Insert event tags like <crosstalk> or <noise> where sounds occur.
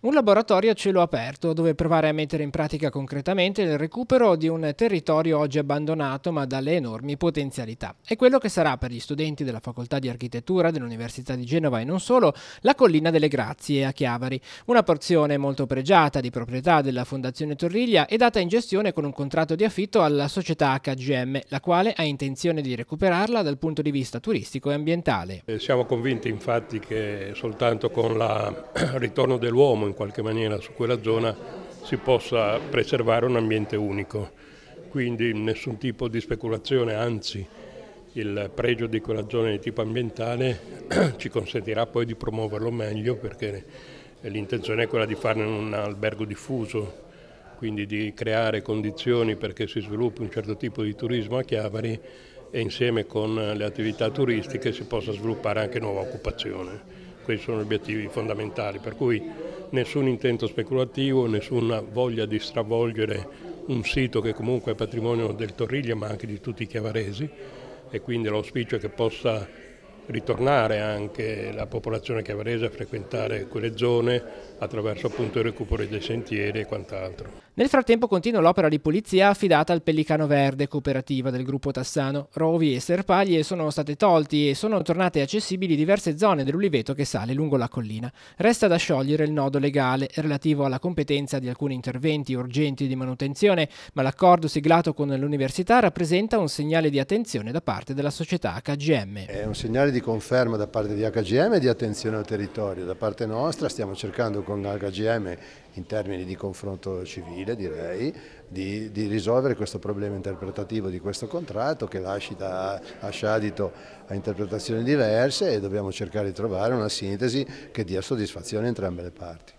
Un laboratorio a cielo aperto dove provare a mettere in pratica concretamente il recupero di un territorio oggi abbandonato ma dalle enormi potenzialità. È quello che sarà per gli studenti della Facoltà di Architettura dell'Università di Genova e non solo la Collina delle Grazie a Chiavari, una porzione molto pregiata di proprietà della Fondazione Torriglia e data in gestione con un contratto di affitto alla società HGM, la quale ha intenzione di recuperarla dal punto di vista turistico e ambientale. Eh, siamo convinti infatti che soltanto con il <clears throat> ritorno dell'uomo in qualche maniera su quella zona si possa preservare un ambiente unico. Quindi nessun tipo di speculazione, anzi il pregio di quella zona di tipo ambientale <clears throat> ci consentirà poi di promuoverlo meglio perché l'intenzione è quella di farne un albergo diffuso, quindi di creare condizioni perché si sviluppi un certo tipo di turismo a Chiavari e insieme con le attività turistiche si possa sviluppare anche nuova occupazione. Questi sono gli obiettivi fondamentali, per cui nessun intento speculativo, nessuna voglia di stravolgere un sito che comunque è patrimonio del Torriglia ma anche di tutti i chiavaresi. E quindi l'auspicio è che possa ritornare anche la popolazione chiavarese a frequentare quelle zone attraverso appunto il recupero dei sentieri e quant'altro. Nel frattempo continua l'opera di pulizia affidata al Pellicano Verde, cooperativa del gruppo Tassano. Rovi e serpaglie sono state tolti e sono tornate accessibili diverse zone dell'uliveto che sale lungo la collina. Resta da sciogliere il nodo legale relativo alla competenza di alcuni interventi urgenti di manutenzione, ma l'accordo siglato con l'università rappresenta un segnale di attenzione da parte della società HGM. È un segnale di di conferma da parte di HGM e di attenzione al territorio. Da parte nostra stiamo cercando con HGM in termini di confronto civile direi di, di risolvere questo problema interpretativo di questo contratto che lascia, lascia adito a interpretazioni diverse e dobbiamo cercare di trovare una sintesi che dia soddisfazione a entrambe le parti.